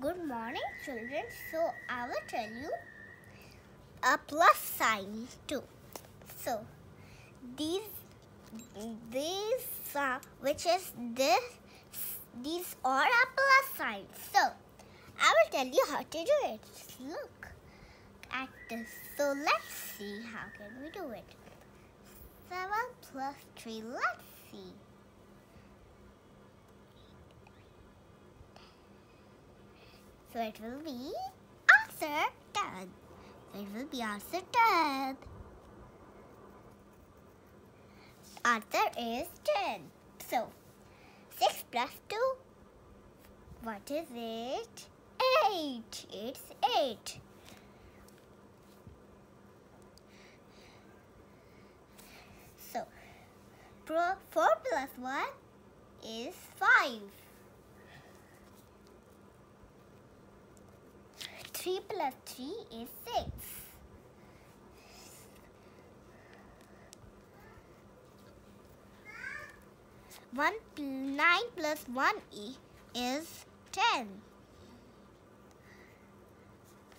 Good morning, children. So I will tell you a plus sign too. So these these uh, which is this these are a plus sign. So I will tell you how to do it. Look at this. So let's see how can we do it. Seven plus three. Let's see. So it will be answer 10. So it will be answer 10. Answer is 10. So 6 plus 2. What is it? 8. It's 8. So 4 plus 1 is 5. 3 plus 3 is 6. One nine plus one is ten.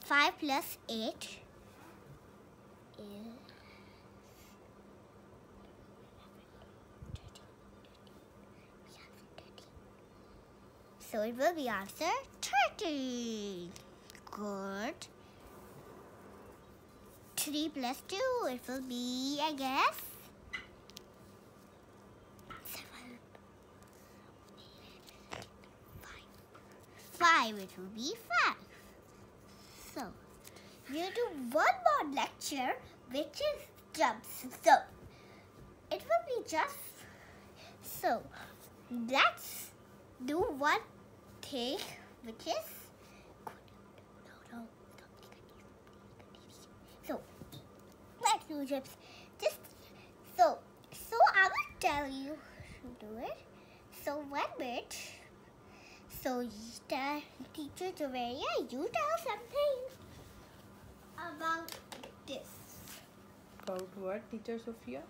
Five plus eight is So it will be answer thirty. Good. 3 plus 2, it will be, I guess, 7. 5, it will be 5. So, we do one more lecture, which is jumps. So, it will be just, so, let's do one thing, which is So let's. Just so so I will tell you to do it. So one minute. So the teacher Juvairia, you tell something about this. About what, teacher Sophia?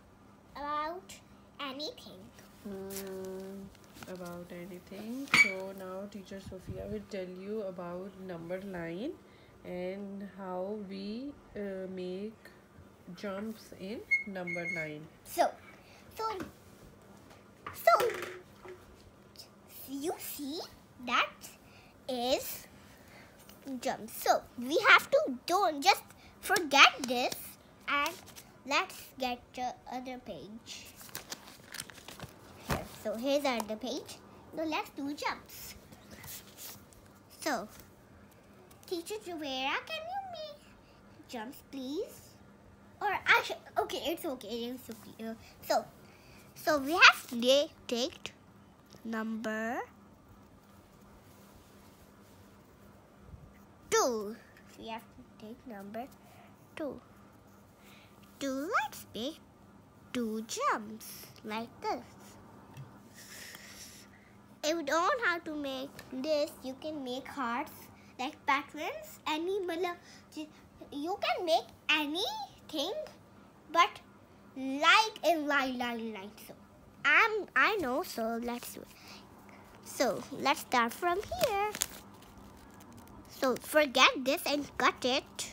About anything. Hmm, about anything. So now teacher Sophia will tell you about number line and how we uh, make jumps in number 9. So so so you see that is jump. So we have to don't just forget this and let's get the other page. So here's the other page. Now let's do jumps. So Teacher Juvairia, can you make jumps please? Or should, okay, it's okay, it's okay. So, so we have to take number two. We have to take number two. Two, let's make two jumps like this. If you don't how to make this, you can make hearts like patterns. Any, you can make anything, but like in line, line, line. So, I'm, I know. So let's do it. So let's start from here. So forget this and cut it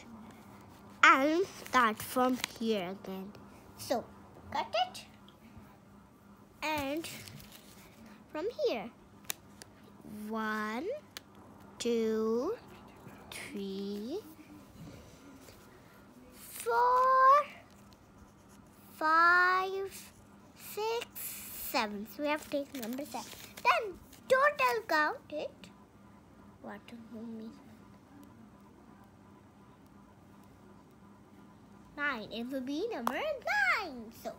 and start from here again. So cut it and from here. One, two, three, 7. So we have to take number 7. Then total count it. What do you mean? 9. It will be number 9. So,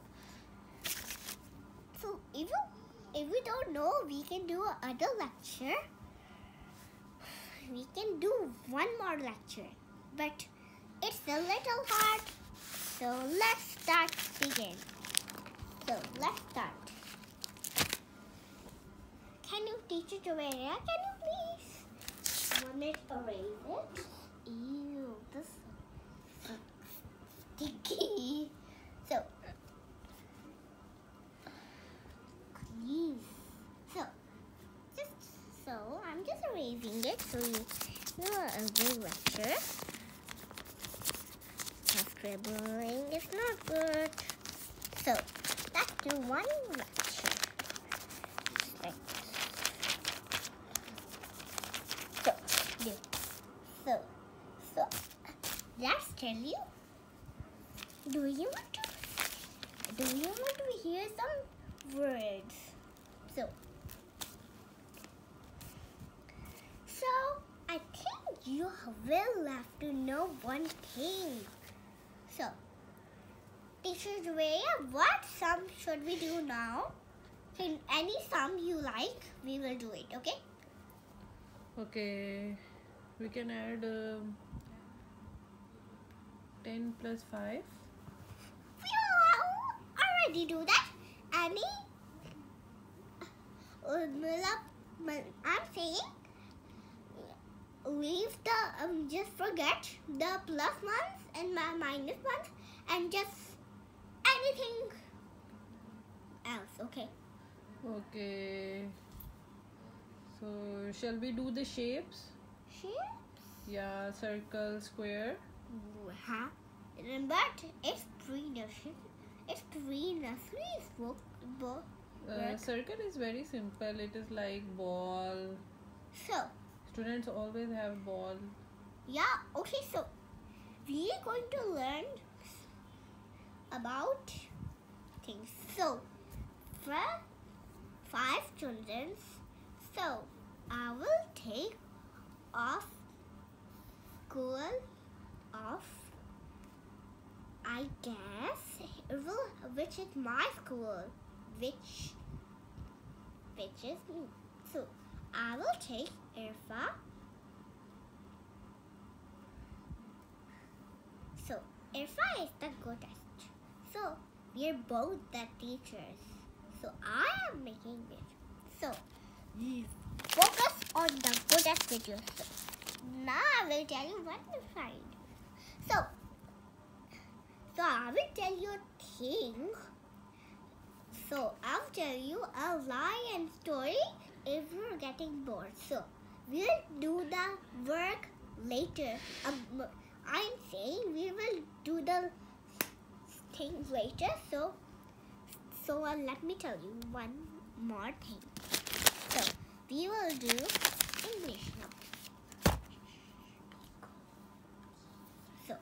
so if, you, if we don't know, we can do another lecture. We can do one more lecture. But it's a little hard. So let's start begin. So let's start. Can you teach it to area? Can you please? Want it erase it? Ew, this is sticky. So please. So just so I'm just erasing it so you know a good lecture. Scribbling is not good. So let's do one lecture. So, yeah. So, so, let's tell you. Do you want to? Do you want to hear some words? So, so I think you will have to know one thing. So, teacher Julia, what sum should we do now? In any sum you like, we will do it. Okay? Okay, we can add um, 10 plus 5. We already do that. Any? Uh, I'm saying leave the um, just forget the plus ones and my minus ones and just anything else okay Okay. So, shall we do the shapes? Shapes Yeah, circle, square. huh but it's three nursery it's three nurseries book book Uh, circle is very simple. It is like ball. so Students always have ball. Yeah, okay, so we are going to learn about things. So, for five children, so I will take off school off. I guess which is my school, which which is me. So I will take Irfa. So Irfa is the goodest. So we're both the teachers. So I am making it. So we focus on the goodest videos. Now I will tell you what to find. So so I will tell you a thing. So I'll tell you a lie and story if you're getting bored. So we'll do the work later. Um, I'm saying we will do the things later. So so uh, let me tell you one more thing. We will do English now. So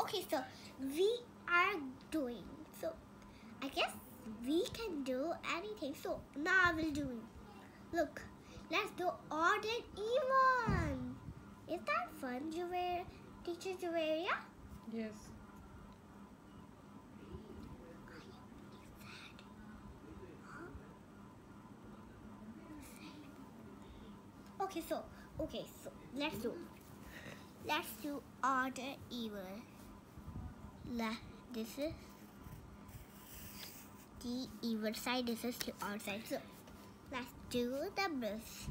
okay, so we are doing so. I guess we can do anything. So now I will do. Look, let's do odd and even. Is that fun, Juver? Teacher Juvairia? Yes. Okay, so okay, so let's do. Let's do and even. La, this is the even side. This is the odd side. So let's do the best.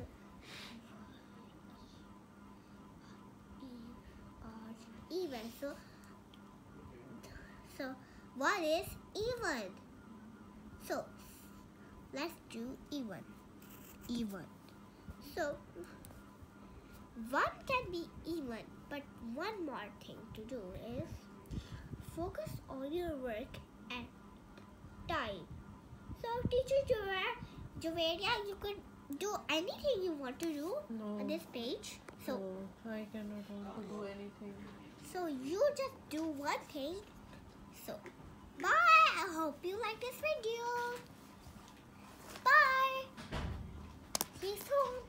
Even. So so what is even? So let's do even. Even. So, one can be even, but one more thing to do is focus on your work and time. So, teacher Juvairia, you could do anything you want to do no. on this page. So, no, I cannot do anything. So, you just do one thing. So, bye. I hope you like this video. Bye. See you soon.